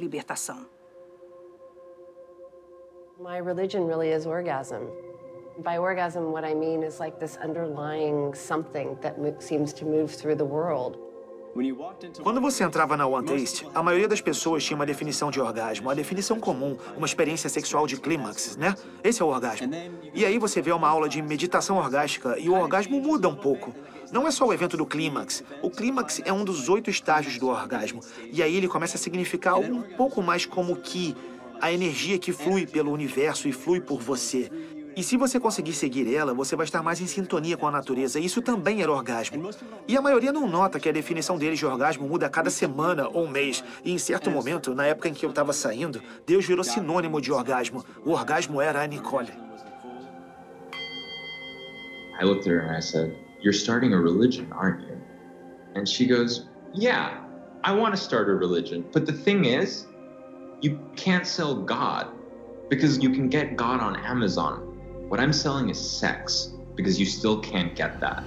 libertação. My religion really is orgasm. By orgasm, what I mean is like this underlying something that seems to move through the world. Quando você entrava na One Taste, a maioria das pessoas tinha uma definição de orgasmo, uma definição comum, uma experiência sexual de clímax, né? Esse é o orgasmo. E aí você vê uma aula de meditação orgástica e o orgasmo muda um pouco. Não é só o evento do clímax. O clímax é um dos oito estágios do orgasmo. E aí ele começa a significar algo um pouco mais como que a energia que flui pelo universo e flui por você. E se você conseguir seguir ela, você vai estar mais em sintonia com a natureza. Isso também era orgasmo. E a maioria não nota que a definição deles de orgasmo muda a cada semana ou mês. E em certo momento, na época em que eu estava saindo, Deus virou sinônimo de orgasmo. O orgasmo era a Nicole. I looked at her and I said, You're starting a religion, aren't you? And she goes, Yeah, I want to start a religion. But the thing is, you can't sell God because you can get God on Amazon. What I'm selling is sex because you still can't get that.